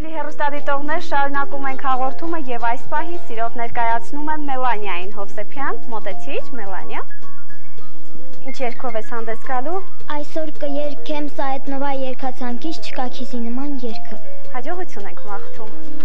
Սիրելի հերոստադիտողներ, շարունակում ենք հաղորդումը եւ այս պահին սիրով ներկայացնում եմ Մելանիային Հովսեփյան, մոտեցիչ Մելանիա։ Ինչ երգով ես հանդես գալու։ Այսօր կերկեմ Սայեդնովա երգացանկից չկա քիզի նման երգը։ Հաջողություն ենք մաղթում։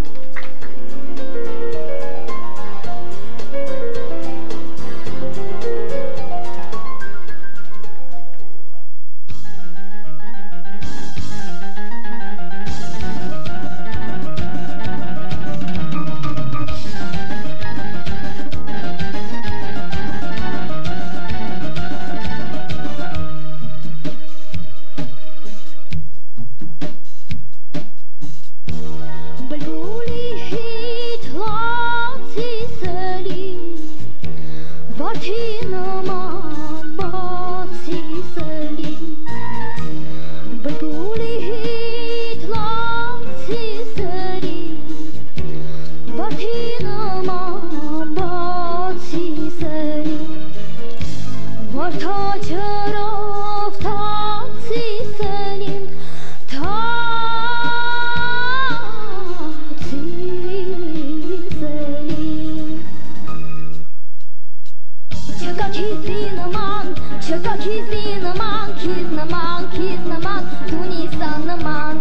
izin aman Çatak izin aman Kizin aman kizin aman Tunisan aman.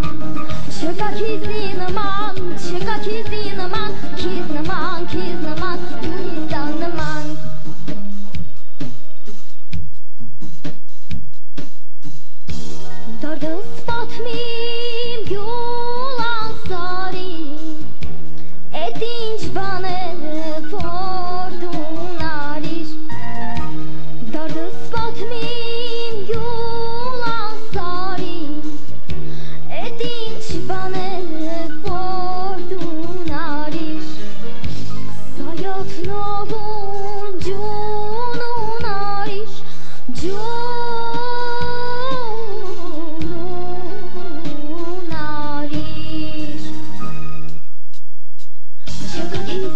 Çatak izin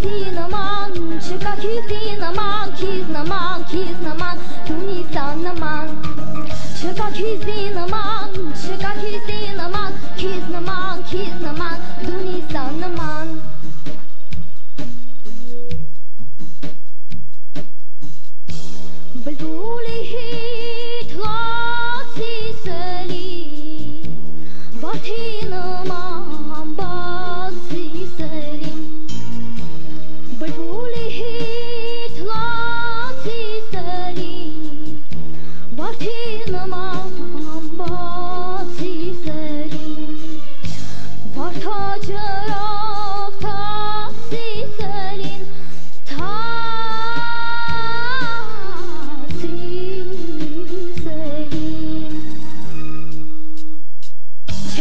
he's a man, Chica, he's a man, he's a man, he's a man, Tony's a man. Chica, he's a man, Chica, he's a man, he's a man, he's a man, Tony's a man. 不理他，其实。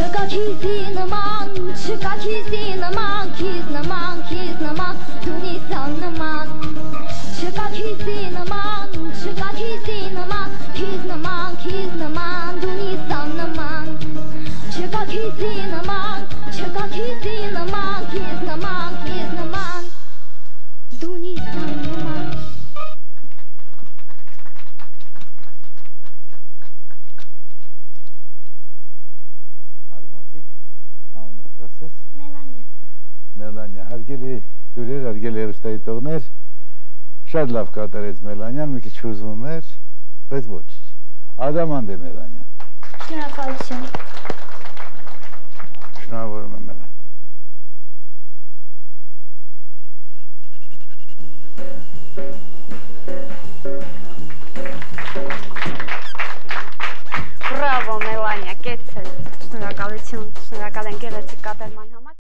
The monkeys in the monk, the monkeys in the monkeys, the monkeys in the monk, do me some the monk. The monkeys in the monk, the monkeys in the monkeys, the monkeys in the monk, do me some the monk. The monkeys in the monk, the monkeys in the monkeys, the monkeys in the monk. ասես։ Մելանյա։ Մելանյա, հարգելի հյուրեր, հարգելի երեստայի տողներ, շատ լավ կատարեց Մելանյան, մի քիչ ուզվում էր, բայց ոչ։ Ադամանդ է Մելանյան։ Շնորհակալություն։ Շնորհավորում նկատելման համար